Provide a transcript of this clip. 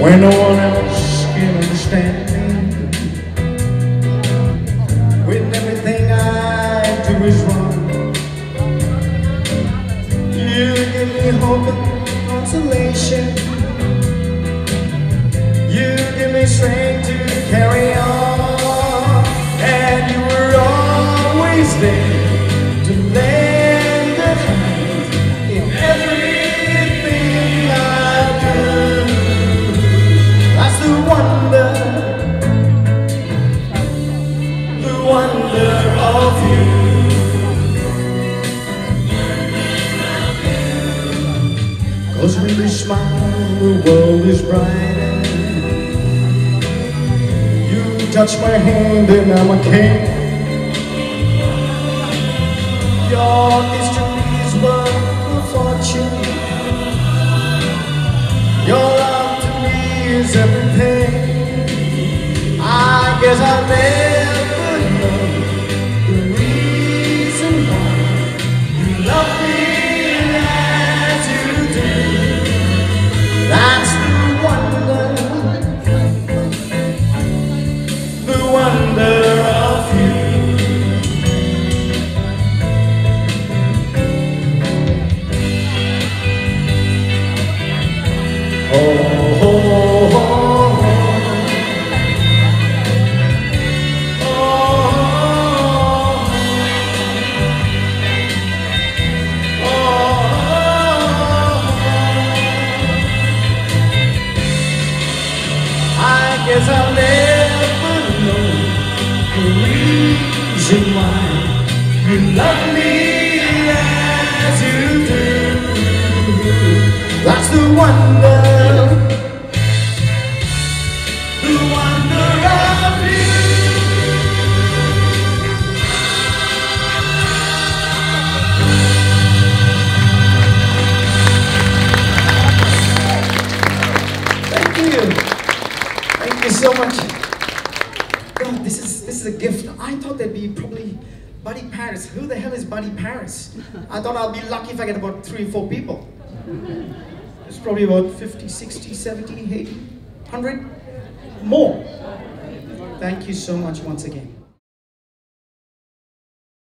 when no one else can understand me. When everything I do is wrong, you give me hope and consolation. Cause when you smile, the world is brighter. You touch my hand and I'm a king. Your history is worth a fortune. Your love to me is everything. I guess I'll guess I'll never know the reason why you love me as you do. That's the wonder, you so much. God, this is this is a gift. I thought there'd be probably Buddy Paris. Who the hell is Buddy Paris? I thought I'll be lucky if I get about three or four people. It's probably about 50, 60, 70, 80, 100 more. Thank you so much once again.